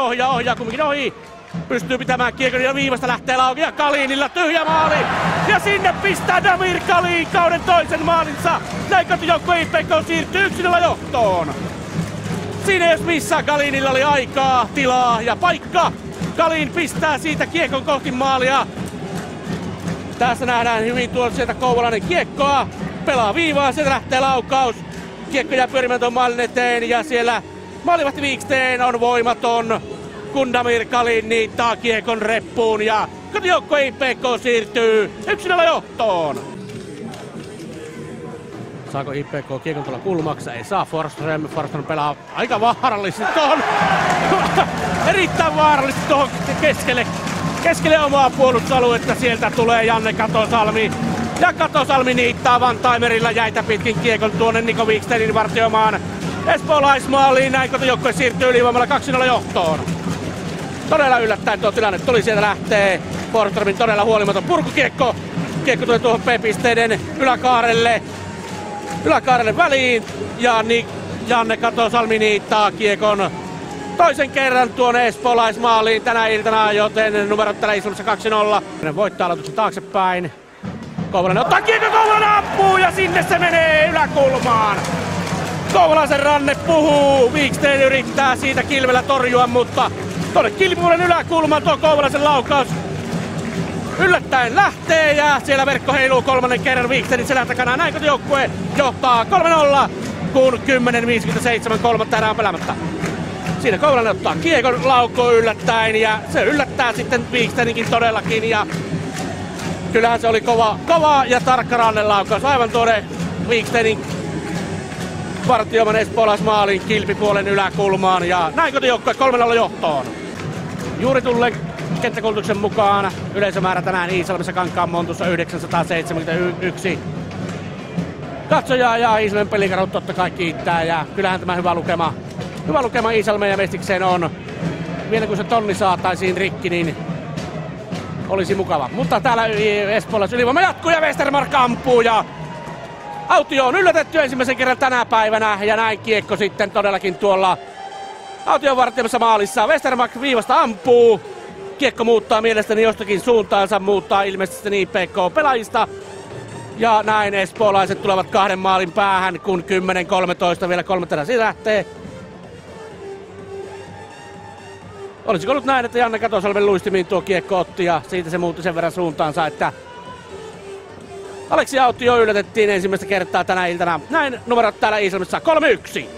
ohjaa, ohjaa kumminkin ohi. Pystyy pitämään kiekon ja viivasta lähtee lauki ja Kalinilla tyhjä maali. Ja sinne pistää Damir Kalin kauden toisen maalinsa. Näin kotijoukko IPK siirtyy yksilöllä johtoon. Siinä jos missä Kalinilla oli aikaa, tilaa ja paikka. Kalin pistää siitä kiekon kohti maalia. Tässä nähdään hyvin tuolta sieltä Kouvalainen kiekkoa. Pelaa viivaa, sieltä lähtee laukaus. Kiekko jää pyörimään tuon maalin eteen ja siellä maalivahti Viiksteen on voimaton. Kun Damir Kalin niittaa kiekon reppuun ja kotijoukko IPK siirtyy yksilöllä johtoon. Saako IPK kiekon tuolla kulmaksi? Ei saa Forström. Forström pelaa aika vaarallisesti tuohon. Erittäin vaarallisesti tuohon keskelle, keskelle omaa puolustusaluetta. Sieltä tulee Janne Katosalmi. Ja Katosalmi niittaa Van Timerilla jäitä pitkin kiekon tuonne Niko Wikstenin vartiomaan espoolaismaaliin. Näin kotijoukkoja siirtyy ylivoimalla 2-0 johtoon. Todella yllättäen tuo tilanne tuli sieltä lähtee. Forströmin todella huolimaton purkukiekko. Kiekko tulee tuohon P-pisteiden yläkaarelle yläkaarelle väliin ja Ni- Janne Katosalmi niittaa kiekon toisen kerran tuon espoolaismaaliin tänä iltana, joten numerot tällä istunnossa 2-0. Voittaa aloituksen taaksepäin. Kouvalainen ottaa kiekon, Kouvalainen ampuu ja sinne se menee yläkulmaan. Kouvalaisen ranne puhuu, Wiksten yrittää siitä kilvellä torjua, mutta tuonne kilpipuolen yläkulmaan tuo Kouvalaisen laukaus yllättäen lähtee ja siellä verkko heiluu kolmannen kerran Wikstenin selän takana. Näin joukkue johtaa 3-0, kun 10.57 kolmatta erää on pelaamättä. Siinä Koulanen ottaa kiekon laukko yllättäen ja se yllättää sitten Wiksteninkin todellakin ja kyllähän se oli kova, kova ja tarkka rannelaukaus. Aivan tuonne Wikstenin vartioiman espoolaismaalin kilpipuolen yläkulmaan ja näin kotijoukkue 3-0 johtoon. Juuri tulleen kenttäkoulutuksen mukaan yleisömäärä tänään Iisalmessa Kankaan Montussa 971. Katsojaa ja Iisalmen pelikarut totta kai kiittää ja kyllähän tämä hyvä lukema, hyvä lukema Iisalmen ja Mestikseen on. Vielä kun se tonni saataisiin rikki, niin olisi mukava. Mutta täällä Espoolla ylivoima jatkuu ja Westermark ampuu ja Autio on yllätetty ensimmäisen kerran tänä päivänä ja näin kiekko sitten todellakin tuolla Aution vartijamassa maalissa. Westermark viivasta ampuu. Kiekko muuttaa mielestäni jostakin suuntaansa, muuttaa ilmeisesti niin PK-pelaajista. Ja näin espoolaiset tulevat kahden maalin päähän, kun 10-13 vielä kolmantena siitä lähtee. Olisiko ollut näin, että Janne Katosalmen luistimiin tuo kiekko otti ja siitä se muutti sen verran suuntaansa, että Aleksi Autti jo yllätettiin ensimmäistä kertaa tänä iltana. Näin numerot täällä Iisalmissa 3-1.